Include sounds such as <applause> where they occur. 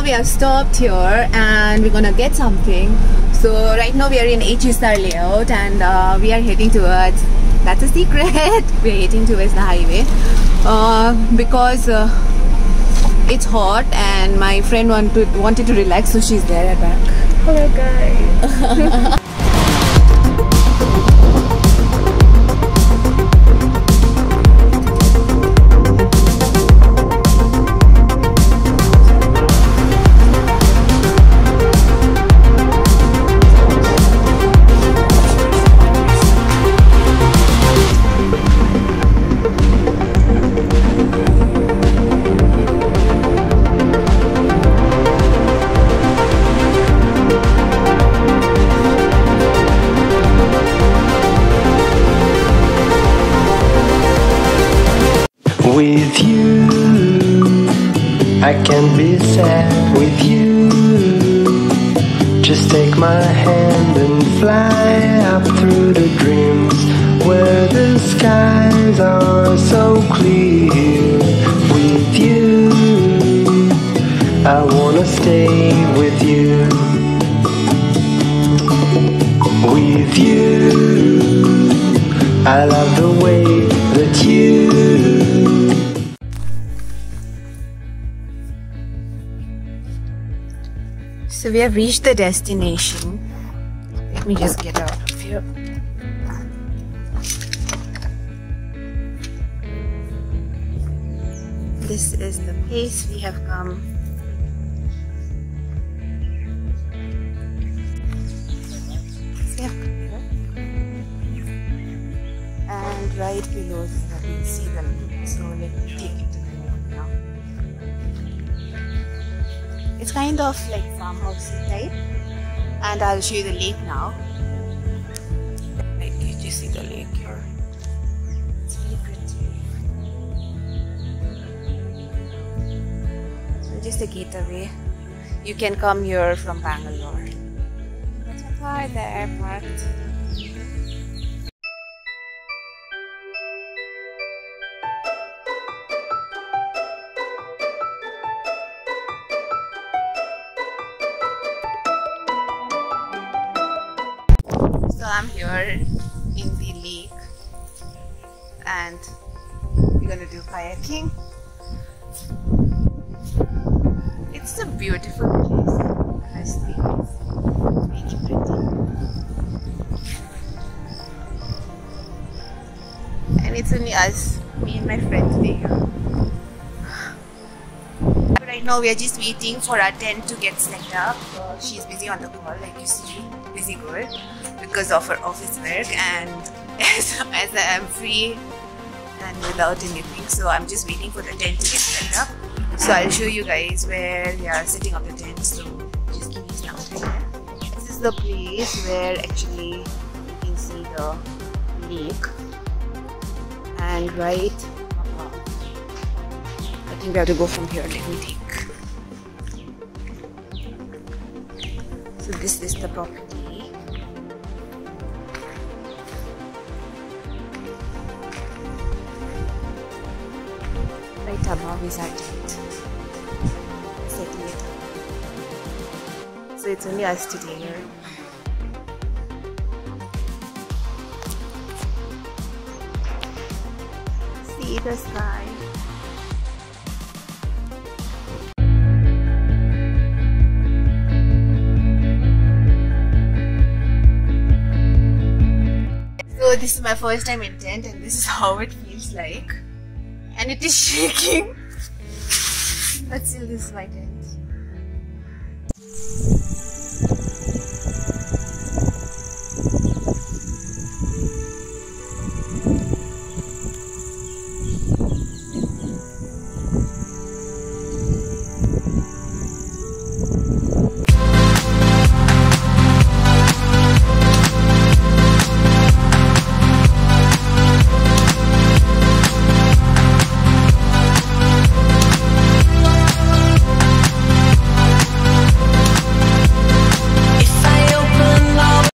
now we have stopped here and we're gonna get something. So right now we are in HSR layout and uh, we are heading towards, that's a secret, <laughs> we're heading towards the highway uh, because uh, it's hot and my friend wanted, wanted to relax so she's there at back. Hello guys. <laughs> With you, I can be sad with you. Just take my hand and fly up through the dreams where the skies are so clear. With you, I wanna stay with you. With you, I love So we have reached the destination. Let me just get out of here. This is the place we have come. And right below here we see the lake. So let It's kind of like farmhouse type. And I'll show you the lake now. Like you just see the lake here. It's really pretty. So just a gateway. You can come here from Bangalore. There's my car there parked. So I'm here in the lake and we're gonna do kayaking. It's a beautiful place. Honestly, it's really pretty. And it's only us, me and my friend today. Right now we are just waiting for our tent to get set up. She's busy on the call, like you see, busy girl, because of her office work. And <laughs> as, as I am free and without anything, so I'm just waiting for the tent to get set up. So I'll show you guys where we are setting up the tent. So just give me some. This is the place where actually you can see the lake, and right. uh, I think we have to go from here. Let me take. So this is the property. Right above is our tent. It. So it's only us today. See the sky. So this is my first time in tent and this is how it feels like. And it is <laughs> shaking. Let's still this tent.